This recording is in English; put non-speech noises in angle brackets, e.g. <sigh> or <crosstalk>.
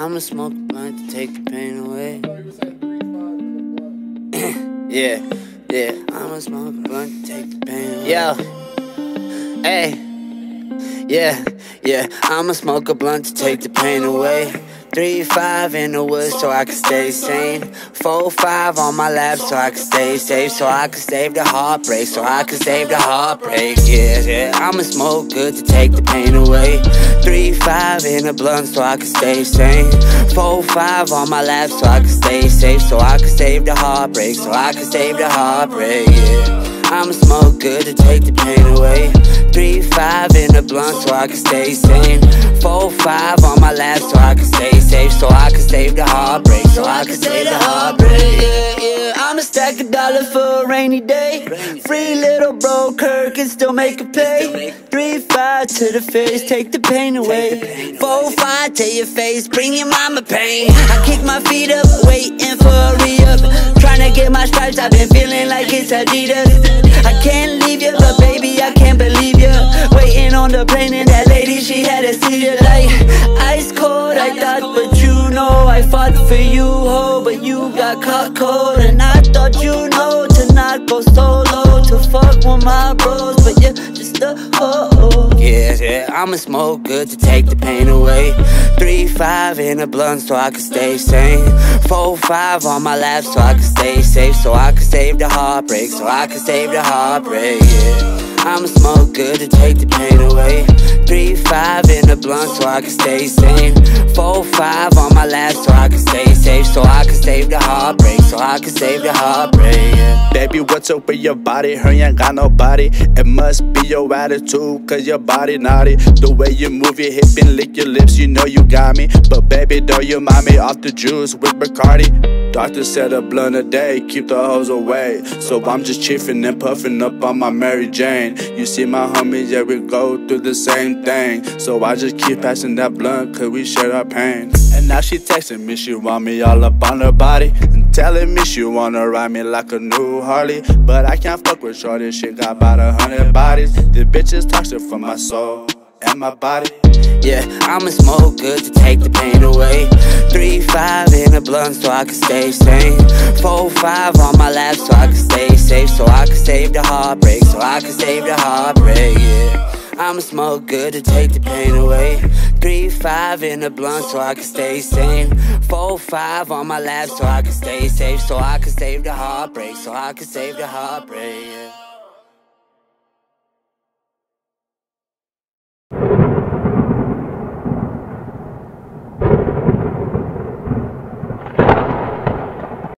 I'ma smoke a blunt to take the pain away. <coughs> yeah, yeah. I'ma smoke a blunt to take the pain away. Yo, hey, yeah, yeah. I'ma smoke a blunt to take the pain away. Three, five in the woods so I can stay sane. Four, five on my lap so I can stay safe. So I can save the heartbreak. So I can save the heartbreak. Yeah, yeah. I'ma smoke good to take the pain away. Three, five in the blunt so I can stay sane. Four, five on my lap so I can stay safe. So I can save the heartbreak. So I can save the heartbreak. Yeah. I'ma smoke good to take the pain away. Three, five in the blunt so I can stay sane. Four, five on my lap so I can stay safe. So I can save the heartbreak. So I can save the heartbreak. Yeah, yeah. I'ma stack a dollar for a rainy day. Free little bro Kirk can still make a pay. Three, five to the face, take the pain away. Four, five to your face, bring your mama pain. I kick my feet up, waiting for a re up. Trying to get my stripes, I've been feeling like it's Adidas. I can't leave you, And that lady, she had a seizure like ice cold. I thought, but you know, I fought for you, ho, but you got caught cold. And I thought you know to not go solo, to fuck with my bros, but you're just a hoe. Yeah, yeah, I'ma smoke good to take the pain away. Three, five in a blunt so I can stay sane. Four, five on my lap so I can stay safe. So I can save the heartbreak, so I can save the heartbreak, yeah. I'ma smoke good to take the pain away. Three, five in a blunt so I can stay sane. Four, five on my lap so I can stay safe. So I can save the heartbreak, so I can save the heartbreak. Baby, what's up with your body? Her ain't got nobody. It must be your attitude, cause your body naughty. The way you move your hip and lick your lips, you know you got me. But baby, though you mind me off the juice with Bacardi. Doctor said a blunt a day, keep the hoes away. So I'm just chiefing and puffing up on my Mary Jane. You see my homies, yeah, we go through the same thing. So I just keep passing that blunt, cause we share our pain. And now she texting me, she want me all up on her body. And telling me she wanna ride me like a new Harley. But I can't fuck with shorty, she got about a hundred bodies. This bitch is toxic for my soul and my body. Yeah, I'ma smoke good to take the pain away. Three, five in a blunt so I can stay sane. Four, five on my lap so I can stay safe. So I can save the heartbreak, so I can save the heartbreak, yeah. I'ma smoke good to take the pain away. Three, five in a blunt so I can stay sane. Four, five on my lap so I can stay safe. So I can save the heartbreak, so I can save the heartbreak, yeah.